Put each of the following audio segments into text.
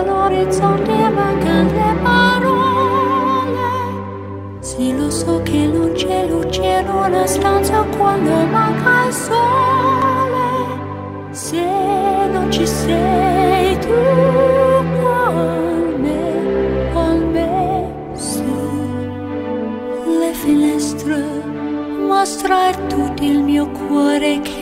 all'orizzonte mancano le parole. Sì, lo so che non c'è luce in una stanza quando manca il sole. Se non ci sei tu con me, con me, su le finestre, mostrar tutto il mio cuore che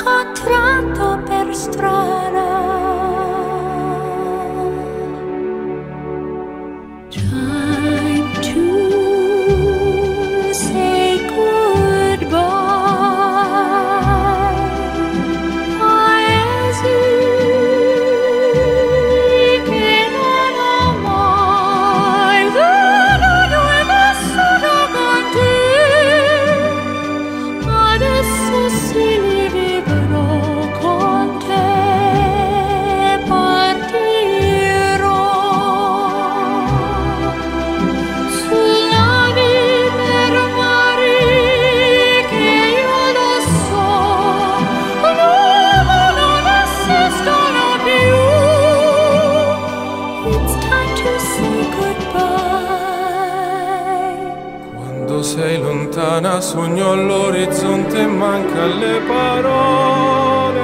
incontrato per strada. Quando sei lontana sogno all'orizzonte e manca le parole.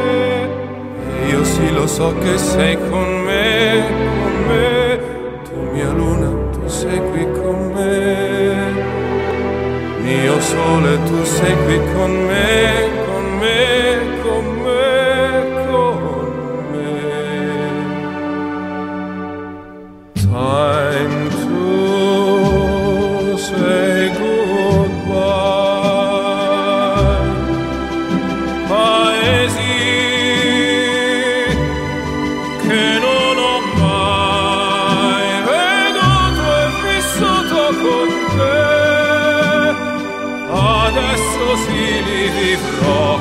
Io sì lo so che sei con me, con me. Tu mia luna, tu sei qui con me. Mio sole, tu sei qui con me, con me, con me, così li vivrò